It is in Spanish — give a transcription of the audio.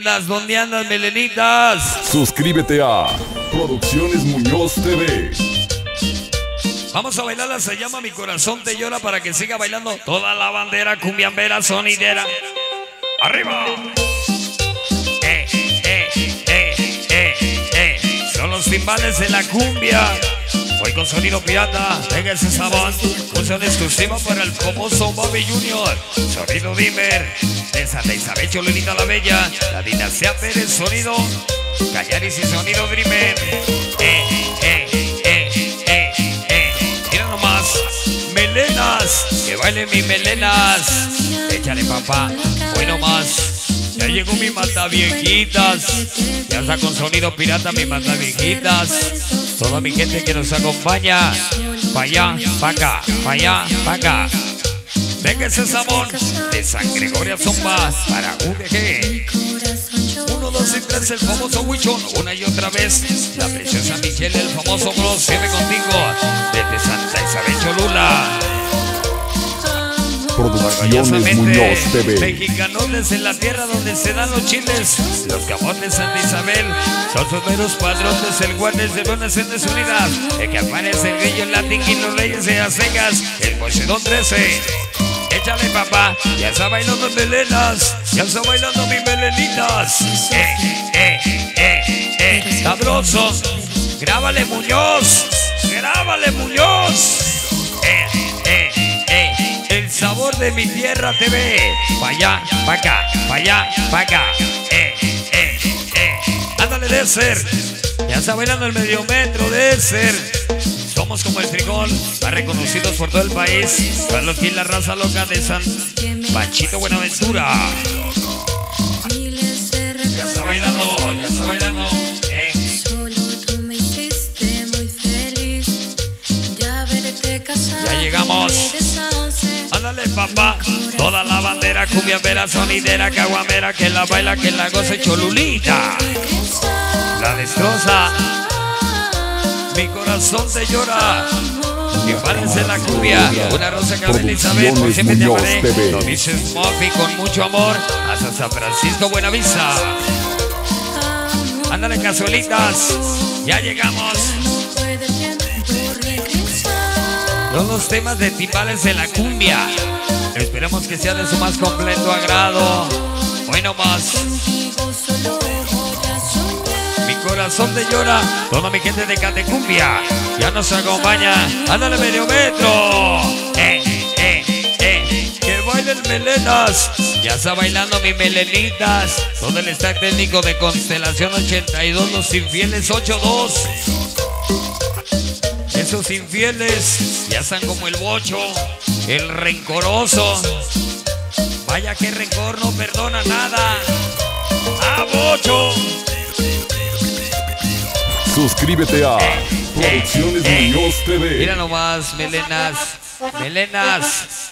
andas? ¿Dónde andas, melenitas? Suscríbete a Producciones Muñoz TV. Vamos a bailarla, se llama Mi Corazón Te Llora para que siga bailando toda la bandera cumbiambera sonidera. ¡Arriba! Eh, eh, eh. Son los timbales de la cumbia. Hoy con sonido pirata, venga ese sabor. Función exclusiva para el famoso Bobby Junior. Sonido Dimmer. De Santa Isabel Chololita la Bella. La dinastía Pérez, sonido. Callaris y sonido Dreamer. Eh, eh, eh, eh, eh. Mira nomás. Melenas. Que bailen mis melenas. Échale papá. Hoy nomás. Ya llegó mi mata viejitas. Ya está con sonido pirata mi mata viejitas. Toda mi gente que nos acompaña. Pa' allá, pa' acá, pa' allá, pa' acá. Venga ese sabor de San Gregorio Zomba para UDG. Uno, dos y tres, el famoso Huichón. Una y otra vez, la preciosa Michelle, el famoso Bros. Sigue contigo desde Santa Isabel Cholula. Producciones Muñoz TV. Mexicanotes en la tierra donde se dan los chiles. Los camotes de Santa Isabel son sus meros padrotes, el guardes de Buenas Naciones Unidas. El que aparece el grillo, el latín y los reyes de las Vegas. El Poseidón 13. Échale papá, ya está bailando melenas, ya está bailando mis melenitas. Eh, eh, eh, eh, sabroso. Grábale Muñoz, grábale Muñoz. Eh, eh, eh, el sabor de mi tierra TV. Pa' allá, pa' acá, pa' allá, pa' acá. Eh, eh, eh. Ándale de ser. Ya está bailando el medio metro de ser. Somos como el frijol, reconocidos por todo el país. Carlos Gil, la raza loca de San Panchito Buenaventura. Ya está bailando, ya está bailando. Eh, Ya llegamos. Ándale papá, toda la bandera cumbiambera, sonidera, caguamera, que la baila, que la goce cholulita. La destroza, mi corazón te llora. Que parece la cumbia, una rosa que Elizabeth, por siempre te amaré. Lo dice Smoky con mucho amor, hasta San Francisco Buenavista. Ándale casuelitas, ya llegamos. Son los temas de timbales de la cumbia. Esperamos que sea de su más completo agrado. Hoy nomás, mi corazón te llora. Toda mi gente de Catecumbia ya nos acompaña. Ándale medio metro. Eh, eh, eh. Que bailen melenas. Ya está bailando mis melenitas. Todo el stack técnico de Constelación 82, los infieles 82. Esos infieles ya están como el bocho, el rencoroso. Vaya que rencor no perdona nada. ¡Ah, bocho! Suscríbete a Producciones Eh, eh. Muñoz TV. Mira nomás, melenas, melenas.